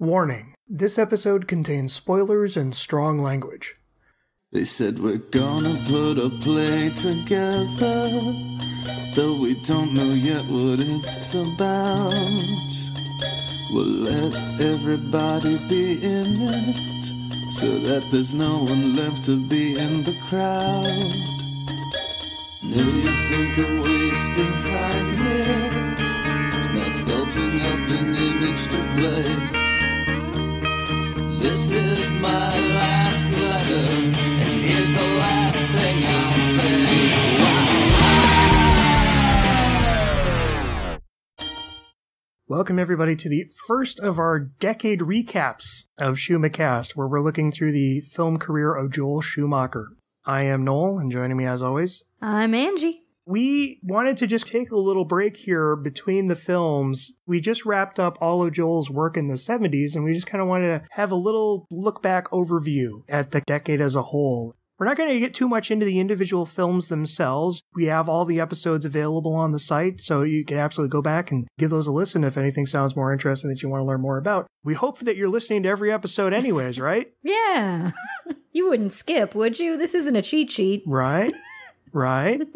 Warning this episode contains spoilers and strong language. They said we're gonna put a play together, though we don't know yet what it's about. We'll let everybody be in it, so that there's no one left to be in the crowd. Now you think I'm wasting time here, not sculpting up an image to play. This is my last letter, and here's the last thing I'll say. Welcome, everybody, to the first of our decade recaps of Schumacast, where we're looking through the film career of Joel Schumacher. I am Noel, and joining me as always, I'm Angie. We wanted to just take a little break here between the films. We just wrapped up all of Joel's work in the 70s, and we just kind of wanted to have a little look back overview at the decade as a whole. We're not going to get too much into the individual films themselves. We have all the episodes available on the site, so you can absolutely go back and give those a listen if anything sounds more interesting that you want to learn more about. We hope that you're listening to every episode, anyways, right? Yeah. you wouldn't skip, would you? This isn't a cheat sheet. Right? Right?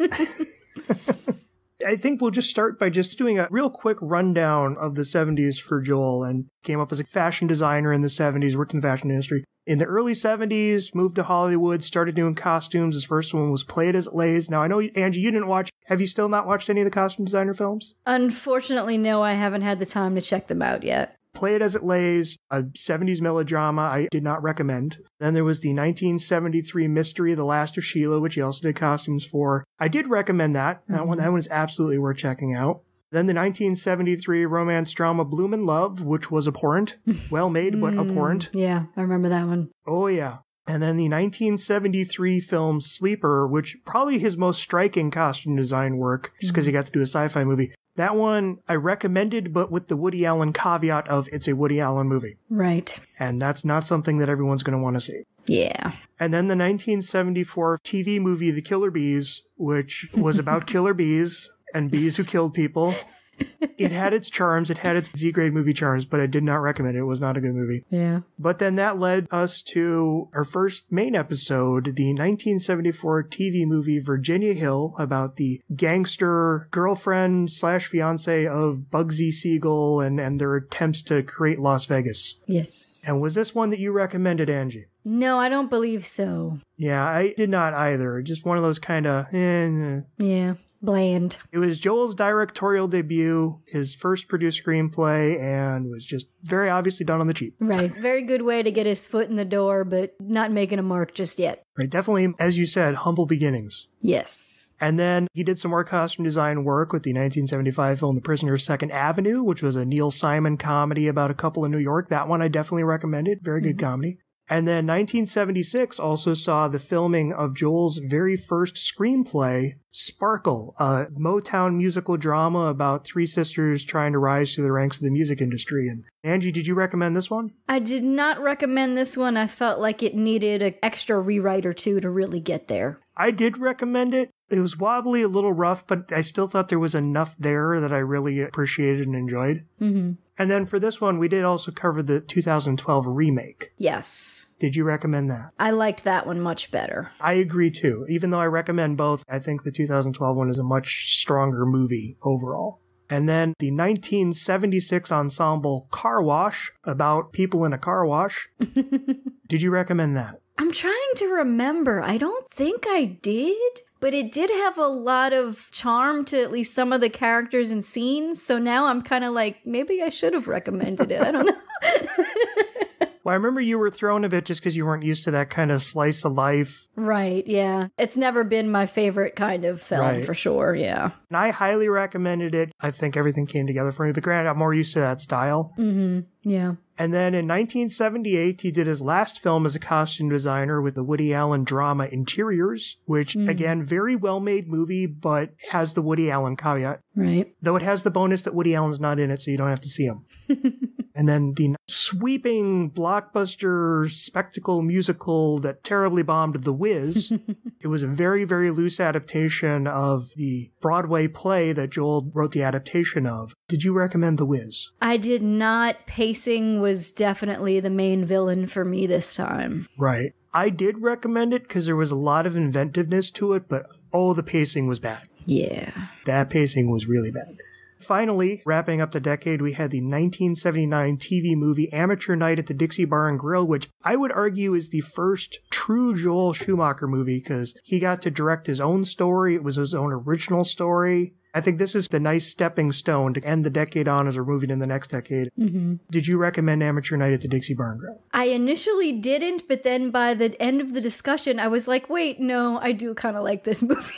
I think we'll just start by just doing a real quick rundown of the 70s for Joel and came up as a fashion designer in the 70s, worked in the fashion industry. In the early 70s, moved to Hollywood, started doing costumes. His first one was Play It As It Lays. Now, I know, Angie, you didn't watch. Have you still not watched any of the costume designer films? Unfortunately, no, I haven't had the time to check them out yet. Play It As It Lays, a 70s melodrama I did not recommend. Then there was the 1973 mystery, The Last of Sheila, which he also did costumes for. I did recommend that. That Mm-hmm. one, that one is absolutely worth checking out. Then the 1973 romance drama Blume in Love, which was abhorrent. Well made, but abhorrent. Yeah, I remember that one. Oh, yeah. And then the 1973 film Sleeper, which probably his most striking costume design work, just because he got to do a sci-fi movie. That one I recommended, but with the Woody Allen caveat of it's a Woody Allen movie. Right. And that's not something that everyone's going to want to see. Yeah. And then the 1974 TV movie The Killer Bees, which was about killer bees and bees who killed people. It had its charms, it had its Z grade movie charms, but I did not recommend it. It was not a good movie. Yeah. But then that led us to our first main episode, the 1974 TV movie Virginia Hill, about the gangster girlfriend slash fiance of Bugsy Siegel and, and their attempts to create Las Vegas. Yes. And was this one that you recommended, Angie? No, I don't believe so. Yeah, I did not either. Just one of those kind of. Eh, Yeah. Bland. it was Joel's directorial debut, his first produced screenplay, and was just very obviously done on the cheap. Right. Very good way to get his foot in the door, but not making a mark just yet. Right, definitely, as you said, humble beginnings. Yes. And then he did some more costume design work with the 1975 film The Prisoner of Second Avenue, which was a Neil Simon comedy about a couple in New York. That one I definitely recommended. Very good mm-hmm. comedy. And then 1976 also saw the filming of Joel's very first screenplay, Sparkle, a Motown musical drama about three sisters trying to rise to the ranks of the music industry. And Angie, did you recommend this one? I did not recommend this one. I felt like it needed an extra rewrite or two to really get there. I did recommend it. It was wobbly, a little rough, but I still thought there was enough there that I really appreciated and enjoyed. Mm-hmm. And then for this one, we did also cover the 2012 remake. Yes. Did you recommend that? I liked that one much better. I agree too. Even though I recommend both, I think the 2012 one is a much stronger movie overall. And then the 1976 ensemble Car Wash about people in a car wash. did you recommend that? I'm trying to remember. I don't think I did, but it did have a lot of charm to at least some of the characters and scenes. So now I'm kind of like, maybe I should have recommended it. I don't know. Well, I remember you were thrown a bit just because you weren't used to that kind of slice of life. right. Yeah. It's never been my favorite kind of film Right. for sure. Yeah. And I highly recommended it. I think everything came together for me. But granted, I'm more used to that style. Mm-hmm. Yeah. And then in 1978, he did his last film as a costume designer with the Woody Allen drama Interiors, which, hmm. again, very well made movie, but has the Woody Allen caveat. Right. Though it has the bonus that Woody Allen's not in it, so you don't have to see him. and then the sweeping blockbuster spectacle musical that terribly bombed The Wiz. it was a very, very loose adaptation of the Broadway play that Joel wrote the adaptation of. Did you recommend The Wiz? I did not pacing was definitely the main villain for me this time. Right. I did recommend it because there was a lot of inventiveness to it, but oh, the pacing was bad. Yeah. That pacing was really bad. Finally, wrapping up the decade, we had the 1979 TV movie Amateur Night at the Dixie Bar and Grill, which I would argue is the first true Joel Schumacher movie because he got to direct his own story. It was his own original story. I think this is the nice stepping stone to end the decade on as we're moving in the next decade. Mm-hmm. Did you recommend Amateur Night at the Dixie Bar and Grill? I initially didn't, but then by the end of the discussion, I was like, wait, no, I do kind of like this movie.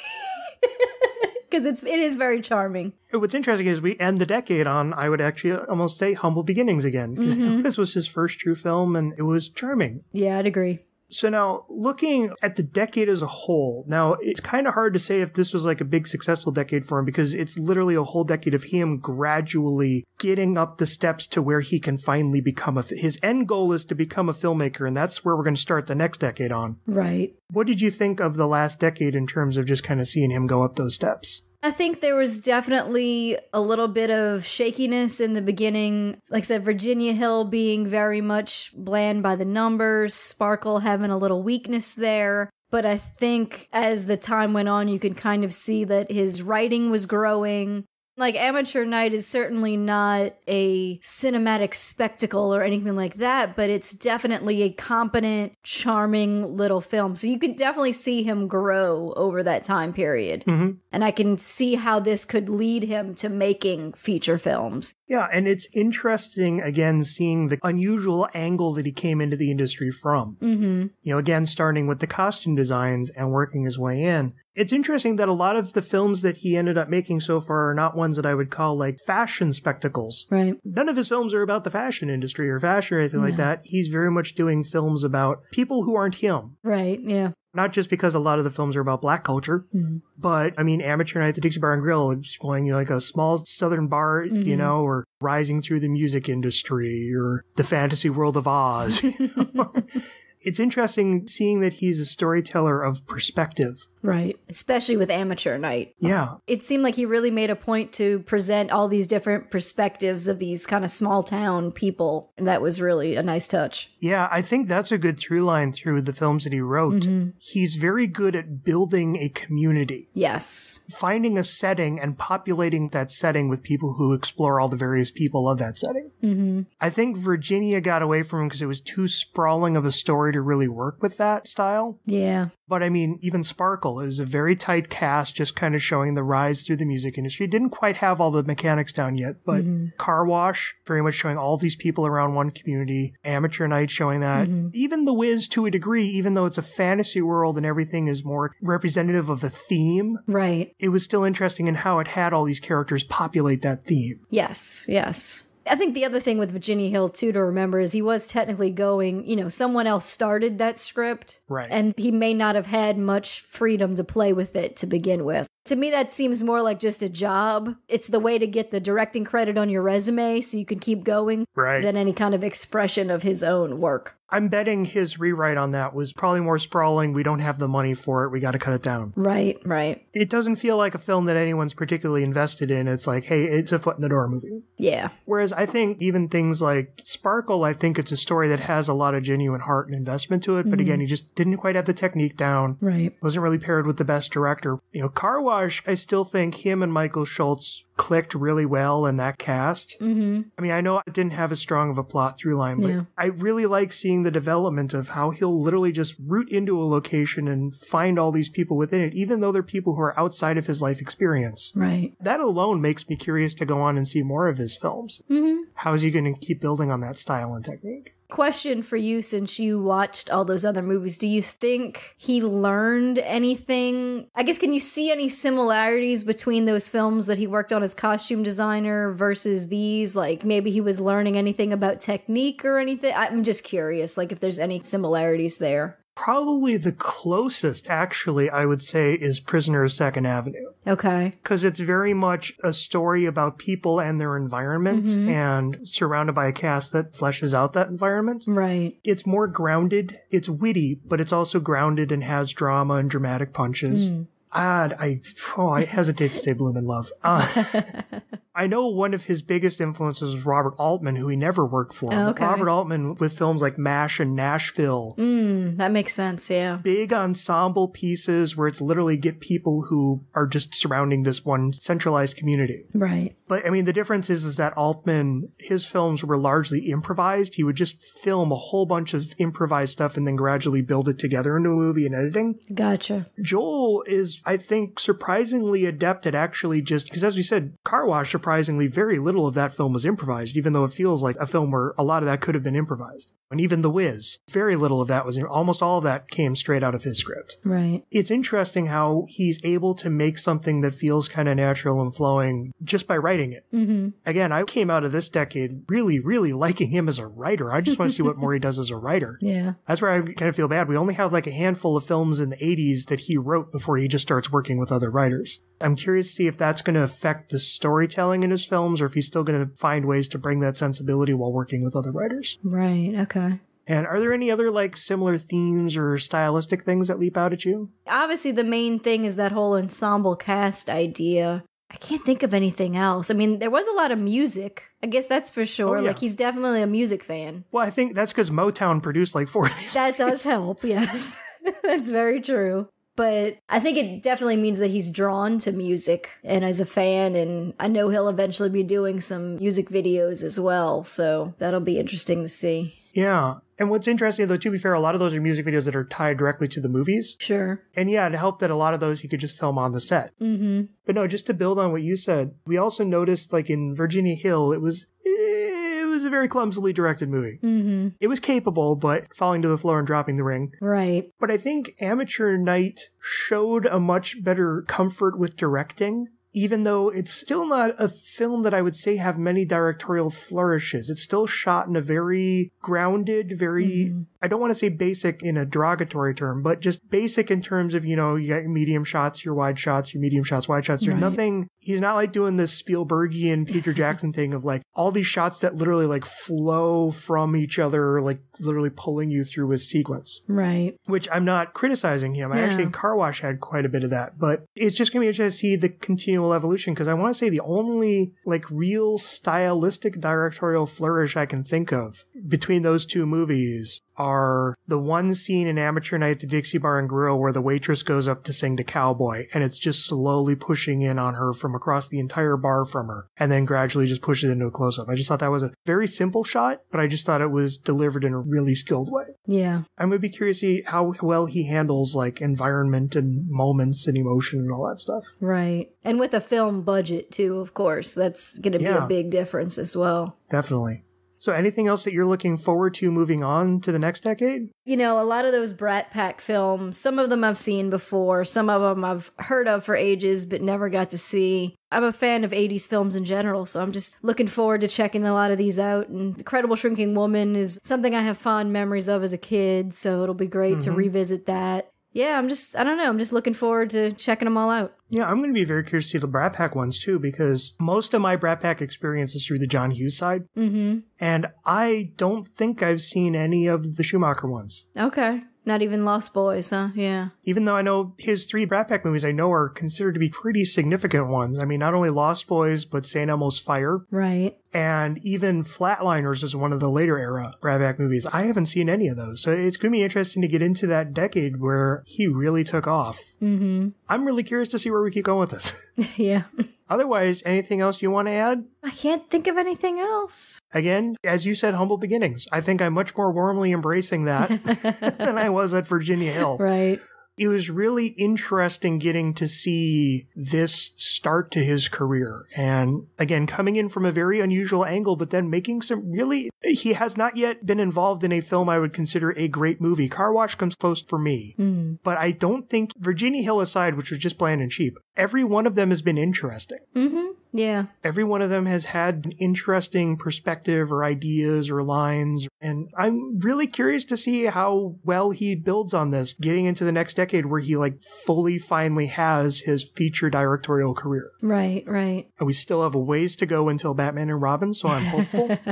Because it's it is very charming. What's interesting is we end the decade on, I would actually almost say, humble beginnings again. Mm-hmm. This was his first true film and it was charming. Yeah, I'd agree. So now, looking at the decade as a whole, now it's kind of hard to say if this was like a big successful decade for him because it's literally a whole decade of him gradually getting up the steps to where he can finally become a. His end goal is to become a filmmaker, and that's where we're going to start the next decade on. Right. What did you think of the last decade in terms of just kind of seeing him go up those steps? I think there was definitely a little bit of shakiness in the beginning. Like I said, Virginia Hill being very much bland by the numbers, Sparkle having a little weakness there. But I think as the time went on, you could kind of see that his writing was growing. Like Amateur Night is certainly not a cinematic spectacle or anything like that, but it's definitely a competent, charming little film. So you can definitely see him grow over that time period. Mm-hmm. And I can see how this could lead him to making feature films. Yeah, and it's interesting again seeing the unusual angle that he came into the industry from. Mm-hmm. You know, again, starting with the costume designs and working his way in. It's interesting that a lot of the films that he ended up making so far are not ones that I would call like fashion spectacles. Right. None of his films are about the fashion industry or fashion or anything like that. He's very much doing films about people who aren't him. Right. Yeah. Not just because a lot of the films are about black culture, Mhm. but I mean, Amateur Night at the Dixie Bar and Grill, exploring you know, like a small southern bar, you Mhm. know, or rising through the music industry or the fantasy world of Oz. it's interesting seeing that he's a storyteller of perspective. Right. Especially with Amateur Night. Yeah. It seemed like he really made a point to present all these different perspectives of these kind of small town people. And that was really a nice touch. Yeah, I think that's a good through line through the films that he wrote. Mm-hmm. He's very good at building a community, Yes. finding a setting and populating that setting with people who explore all the various people of that setting. Mm-hmm. I think Virginia got away from him because it was too sprawling of a story to really work with that style. Yeah. But I mean, even Sparkle, it was a very tight cast, just kind of showing the rise through the music industry. It didn't quite have all the mechanics down yet, but mm-hmm. Car Wash, very much showing all these people around one community. Amateur Night showing that. Mm-hmm. Even The Wiz to a degree, even though it's a fantasy world and everything is more representative of a theme, Right. it was still interesting in how it had all these characters populate that theme. Yes. Yes. I think the other thing with Virginia Hill too to remember is he was technically going, you know, someone else started that script. Right. And he may not have had much freedom to play with it to begin with. To me, that seems more like just a job. It's the way to get the directing credit on your resume so you can keep going Right. than any kind of expression of his own work. I'm betting his rewrite on that was probably more sprawling. We don't have the money for it. We got to cut it down. Right, right. It doesn't feel like a film that anyone's particularly invested in. It's like, hey, it's a foot in the door movie. Yeah. Whereas I think even things like Sparkle, I think it's a story that has a lot of genuine heart and investment to it. But mm-hmm. again, he just didn't quite have the technique down. Right. Wasn't really paired with the best director. You know, Car I still think him and Michael Schultz clicked really well in that cast. Mm-hmm. I mean, I know it didn't have as strong of a plot through line, but Yeah. I really like seeing the development of how he'll literally just root into a location and find all these people within it, even though they're people who are outside of his life experience. Right. That alone makes me curious to go on and see more of his films. Mm-hmm. How is he going to keep building on that style and technique? Question for you since you watched all those other movies. Do you think he learned anything? I guess, can you see any similarities between those films that he worked on as costume designer versus these? Like maybe he was learning anything about technique or anything? I'm just curious, like if there's any similarities there. Probably the closest, actually, I would say, is Prisoner of Second Avenue. Okay. Because it's very much a story about people and their environment Mhm. and surrounded by a cast that fleshes out that environment. Right. It's more grounded. It's witty, but it's also grounded and has drama and dramatic punches. Mm. Ah, I, oh, I hesitate to say Blume in Love. Uh, I know one of his biggest influences was Robert Altman, who he never worked for. Oh, okay. Robert Altman with films like MASH and Nashville, Mm, that makes sense. Yeah. big ensemble pieces where it's literally get people who are just surrounding this one centralized community. Right. But I mean, the difference is, is that Altman, his films were largely improvised. He would just film a whole bunch of improvised stuff and then gradually build it together into a movie and editing. Gotcha. Joel is, I think, surprisingly adept at actually just, because as we said, Car Wash, surprisingly, very little of that film was improvised, even though it feels like a film where a lot of that could have been improvised. And even The Wiz, very little of that was, almost all of that came straight out of his script. Right. It's interesting how he's able to make something that feels kind of natural and flowing just by writing it. Mm-hmm. Again, I came out of this decade really, really liking him as a writer. I just want to see what more he does as a writer. Yeah. That's where I kind of feel bad. We only have like a handful of films in the 80s that he wrote before he just starts working with other writers. I'm curious to see if that's going to affect the storytelling in his films or if he's still going to find ways to bring that sensibility while working with other writers. Right. Okay. And are there any other like similar themes or stylistic things that leap out at you? Obviously, the main thing is that whole ensemble cast idea. I can't think of anything else. I mean, there was a lot of music. I guess that's for sure. Oh, yeah. Like, he's definitely a music fan. Well, I think that's because Motown produced like four. That does help, yes. That's very true. But I think it definitely means that he's drawn to music and as a fan, and I know he'll eventually be doing some music videos as well. So that'll be interesting to see. Yeah. And what's interesting though, to be fair, a lot of those are music videos that are tied directly to the movies. Sure. And yeah, it helped that a lot of those you could just film on the set. Mm-hmm. But no, just to build on what you said, we also noticed like in Virginia Hill, it was was a very clumsily directed movie. Mm-hmm. It was capable, but falling to the floor and dropping the ring. Right. But I think Amateur Night showed a much better comfort with directing. Even though it's still not a film that I would say have many directorial flourishes, it's still shot in a very grounded, very, mm-hmm. I don't want to say basic in a derogatory term, but just basic in terms of, you know, you got your medium shots, your wide shots, your medium shots, wide shots. There's Right. nothing, he's not like doing this Spielbergian Peter Jackson thing of like all these shots that literally like flow from each other, like literally pulling you through a sequence Right. which I'm not criticizing him. I Yeah. actually, Car Wash had quite a bit of that, but it's just going to be interesting to see the continual evolution because I want to say the only like real stylistic directorial flourish I can think of between those two movies are the one scene in Amateur Night at the Dixie Bar and Grill where the waitress goes up to sing to Cowboy and it's just slowly pushing in on her from across the entire bar from her and then gradually just pushes into a close up. I just thought that was a very simple shot, but I just thought it was delivered in a really skilled way. Yeah. I'm gonna be curious to see how well he handles like environment and moments and emotion and all that stuff. Right. And with a film budget, too, of course. That's going to be Yeah. a big difference as well. Definitely. So, anything else that you're looking forward to moving on to the next decade? You know, a lot of those Brat Pack films, some of them I've seen before, some of them I've heard of for ages but never got to see. I'm a fan of 80s films in general, so I'm just looking forward to checking a lot of these out. And Incredible Shrinking Woman is something I have fond memories of as a kid, so it'll be great to mm-hmm. revisit that. Yeah, I'm just, I don't know, I'm just looking forward to checking them all out. Yeah, I'm going to be very curious to see the Brat Pack ones too, because most of my Brat Pack experience is through the John Hughes side, Mm and I don't think I've seen any of the Schumacher ones. Okay. Not even Lost Boys, huh? Yeah. Even though I know his three Brat Pack movies, I know are considered to be pretty significant ones. I mean, not only Lost Boys, but St. Elmo's Fire, Right. And even Flatliners is one of the later era Brat Pack movies. I haven't seen any of those, so it's going to be interesting to get into that decade where he really took off. Mm I'm really curious to see where we keep going with this. hmm. yeah. Otherwise, anything else you want to add? I can't think of anything else. Again, as you said, humble beginnings. I think I'm much more warmly embracing that than I was at Virginia Hill. Right. It was really interesting getting to see this start to his career. And again, coming in from a very unusual angle, but then making some really, he has not yet been involved in a film I would consider a great movie. Car Wash comes close for me. Mm. But I don't think, Virginia Hill aside, which was just bland and cheap, every one of them has been interesting. hmm. Yeah. Every one of them has had an interesting perspective or ideas or lines. And I'm really curious to see how well he builds on this getting into the next decade where he like fully finally has his feature directorial career. Right. Right. And we still have a ways to go until Batman and Robin, so I'm hopeful.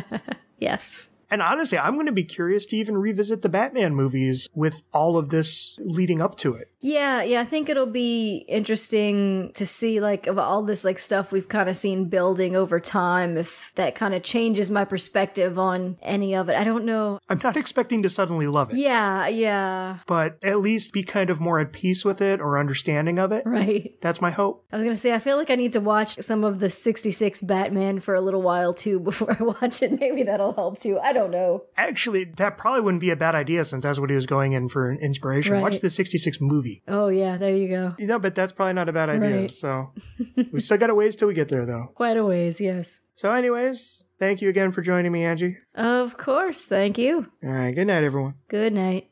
Yes. And honestly, I'm going to be curious to even revisit the Batman movies with all of this leading up to it. Yeah, yeah, I think it'll be interesting to see like of all this like stuff we've kind of seen building over time if that kind of changes my perspective on any of it. I don't know. I'm not expecting to suddenly love it. Yeah, yeah. But at least be kind of more at peace with it or understanding of it. Right. That's my hope. I was going to say I feel like I need to watch some of the 66 Batman for a little while too before I watch it. Maybe that'll help too. I don't know. Actually, that probably wouldn't be a bad idea since that's what he was going in for inspiration. Right. Watch the 66 movie. Oh yeah, there you go. You know, but that's probably not a bad idea. Right. So we still got a ways till we get there, though. Quite a ways, yes. So, anyways, thank you again for joining me, Angie. Of course. Thank you. All right, good night, everyone. Good night.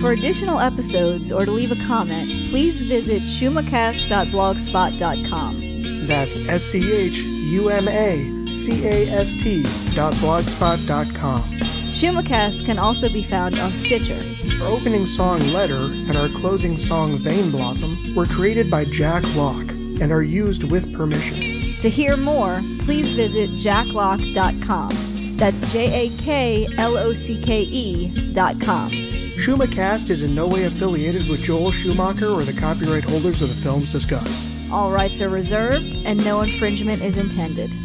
For additional episodes or to leave a comment, please visit schumacast.blogspot.com. That's S C H U M A C A S T dot blogspot.com. Schumacast can also be found on Stitcher. Our opening song, Letter, and our closing song, Vein Blossom, were created by Jak Locke and are used with permission. To hear more, please visit jaklocke.com. That's J A K L O C K E dot com. SchumaCast is in no way affiliated with Joel Schumacher or the copyright holders of the films discussed. All rights are reserved and no infringement is intended.